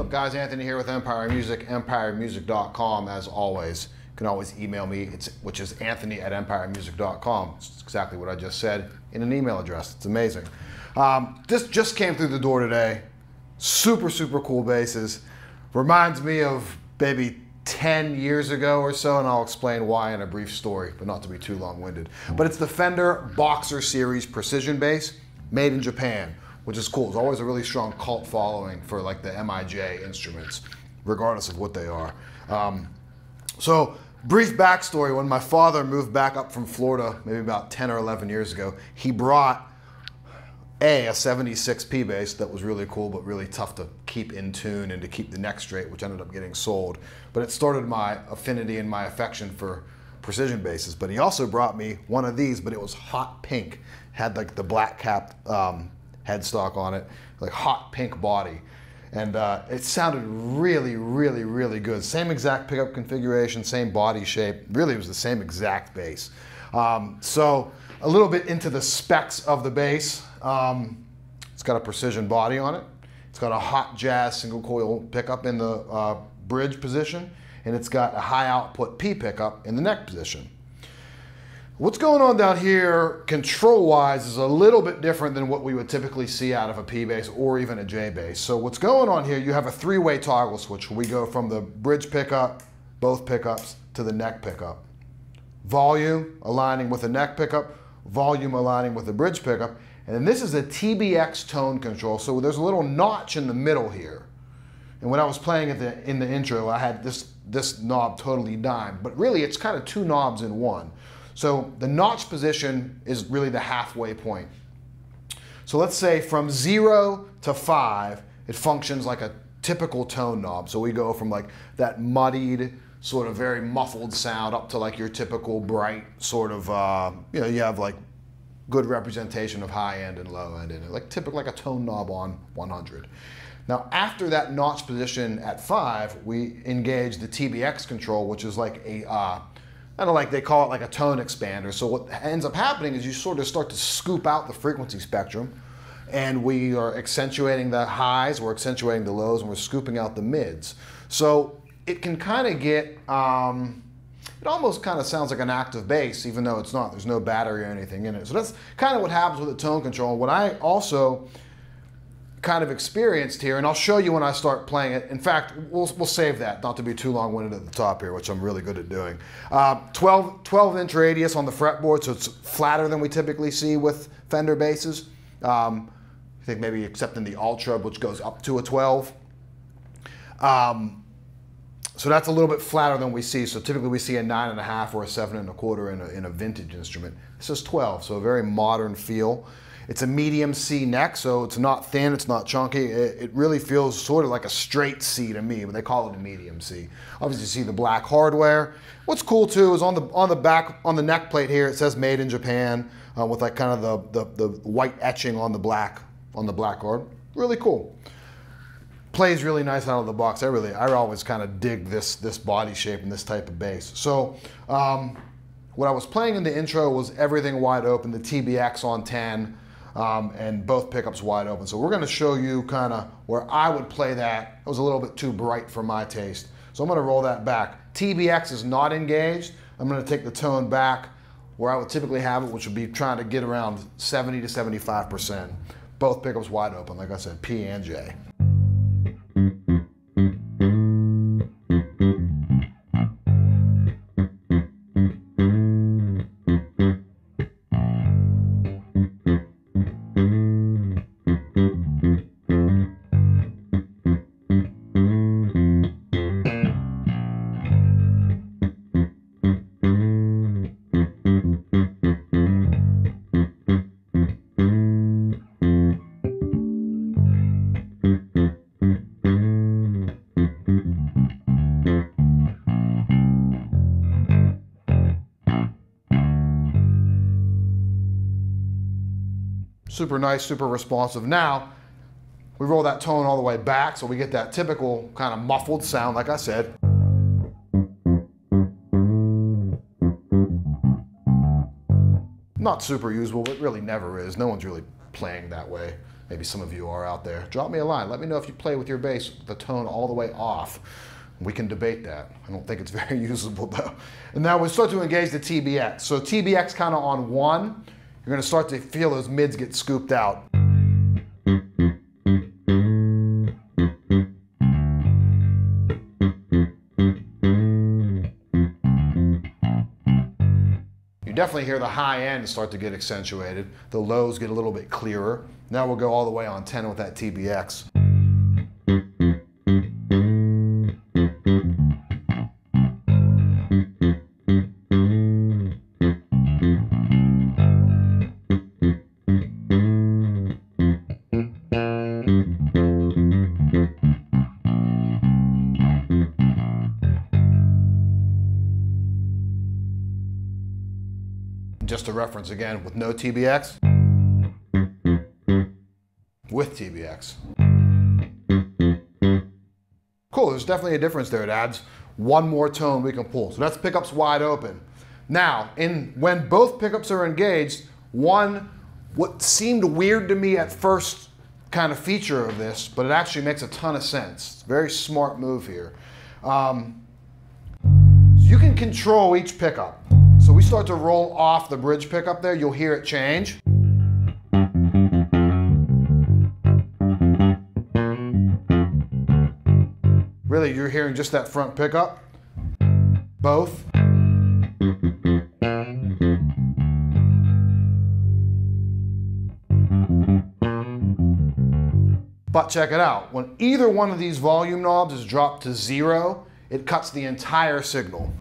Up guys, Anthony here with Empire Music, empiremusic.com as always. You can always email me, it's, which is anthony at empiremusic.com. It's exactly what I just said in an email address. It's amazing. Um, this just came through the door today. Super, super cool basses. Reminds me of maybe 10 years ago or so, and I'll explain why in a brief story, but not to be too long-winded. But it's the Fender Boxer Series Precision Bass, made in Japan which is cool. There's always a really strong cult following for like the MIJ instruments, regardless of what they are. Um, so, brief backstory when my father moved back up from Florida, maybe about 10 or 11 years ago, he brought a, a 76 P bass that was really cool, but really tough to keep in tune and to keep the neck straight, which ended up getting sold. But it started my affinity and my affection for precision basses. But he also brought me one of these, but it was hot pink, had like the black cap um, headstock on it, like hot pink body. And uh, it sounded really, really, really good. Same exact pickup configuration, same body shape. Really, it was the same exact bass. Um, so a little bit into the specs of the bass. Um, it's got a precision body on it. It's got a hot jazz single coil pickup in the uh, bridge position, and it's got a high output P pickup in the neck position. What's going on down here control-wise is a little bit different than what we would typically see out of a P bass or even a J bass. So what's going on here, you have a three-way toggle switch. Where we go from the bridge pickup, both pickups, to the neck pickup. Volume aligning with the neck pickup, volume aligning with the bridge pickup, and then this is a TBX tone control. So there's a little notch in the middle here. And when I was playing the, in the intro, I had this, this knob totally dimed, but really it's kind of two knobs in one. So the notch position is really the halfway point. So let's say from zero to five, it functions like a typical tone knob. So we go from like that muddied, sort of very muffled sound up to like your typical bright sort of, uh, you know, you have like good representation of high end and low end in it, like typical like a tone knob on 100. Now after that notch position at five, we engage the TBX control, which is like a uh, kind of like they call it like a tone expander. So what ends up happening is you sort of start to scoop out the frequency spectrum and we are accentuating the highs, we're accentuating the lows, and we're scooping out the mids. So it can kind of get, um, it almost kind of sounds like an active bass, even though it's not. There's no battery or anything in it. So that's kind of what happens with the tone control. What I also kind of experienced here, and I'll show you when I start playing it. In fact, we'll, we'll save that, not to be too long-winded at the top here, which I'm really good at doing. Uh, 12, 12 inch radius on the fretboard, so it's flatter than we typically see with Fender basses. Um, I think maybe except in the Ultra, which goes up to a 12. Um, so that's a little bit flatter than we see. So typically we see a nine and a half or a seven and a quarter in a, in a vintage instrument. This is 12, so a very modern feel. It's a medium C neck, so it's not thin, it's not chunky. It, it, really feels sort of like a straight C to me, but they call it a medium C. Obviously, you see the black hardware. What's cool too is on the on the back on the neck plate here, it says "Made in Japan" uh, with like kind of the, the the white etching on the black on the black. Really cool. Plays really nice out of the box. I really, I always kind of dig this this body shape and this type of bass. So. Um, what I was playing in the intro was everything wide open, the TBX on 10, um, and both pickups wide open. So we're gonna show you kind of where I would play that. It was a little bit too bright for my taste. So I'm gonna roll that back. TBX is not engaged. I'm gonna take the tone back where I would typically have it, which would be trying to get around 70 to 75%. Both pickups wide open, like I said, P and J. super nice, super responsive. Now, we roll that tone all the way back so we get that typical kind of muffled sound, like I said. Not super usable, but really never is. No one's really playing that way. maybe some of you are out there, drop me a line. Let me know if you play with your bass, the tone all the way off. We can debate that. I don't think it's very usable though. And now we start to engage the TBX. So TBX kind of on one, you're gonna start to feel those mids get scooped out. You definitely hear the high end start to get accentuated. The lows get a little bit clearer. Now we'll go all the way on 10 with that TBX. Reference again, with no TBX, with TBX. Cool, there's definitely a difference there. It adds one more tone we can pull. So that's pickups wide open. Now, in when both pickups are engaged, one, what seemed weird to me at first kind of feature of this, but it actually makes a ton of sense. Very smart move here. Um, you can control each pickup. So we start to roll off the bridge pickup there, you'll hear it change. Really, you're hearing just that front pickup. Both. But check it out. When either one of these volume knobs is dropped to zero, it cuts the entire signal.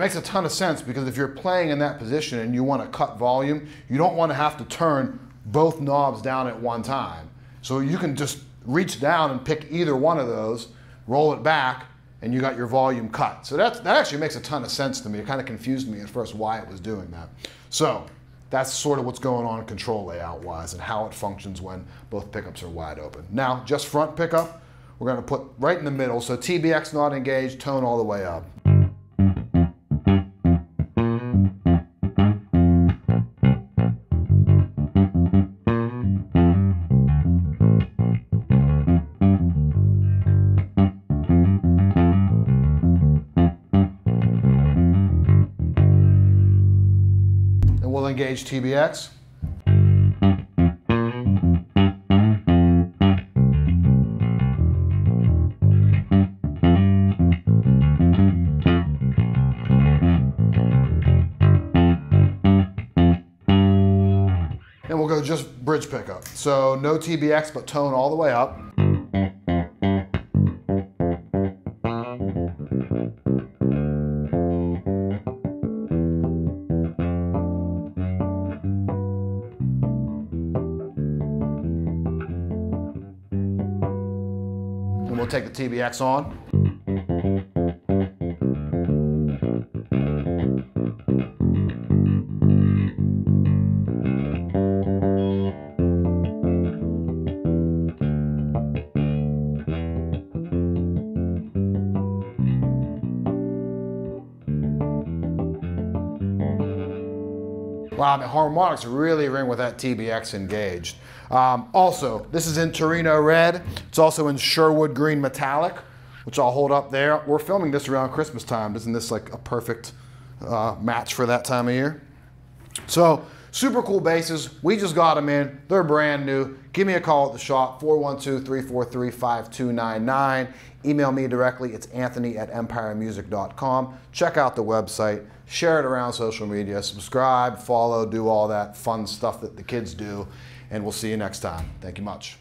Makes a ton of sense because if you're playing in that position and you want to cut volume, you don't want to have to turn both knobs down at one time. So you can just reach down and pick either one of those, roll it back, and you got your volume cut. So that, that actually makes a ton of sense to me. It kind of confused me at first why it was doing that. So that's sort of what's going on control layout wise and how it functions when both pickups are wide open. Now, just front pickup, we're gonna put right in the middle. So TBX not engaged, tone all the way up. TBX. And we'll go just bridge pickup. So no TBX, but tone all the way up. Take the TBX on. Wow, the harmonics really ring with that TBX engaged. Um, also, this is in Torino Red. It's also in Sherwood Green Metallic, which I'll hold up there. We're filming this around Christmas time. Isn't this like a perfect uh, match for that time of year? So, super cool basses. We just got them in. They're brand new. Give me a call at the shop, 412-343-5299. Email me directly. It's anthony at empiremusic.com. Check out the website. Share it around social media. Subscribe, follow, do all that fun stuff that the kids do and we'll see you next time. Thank you much.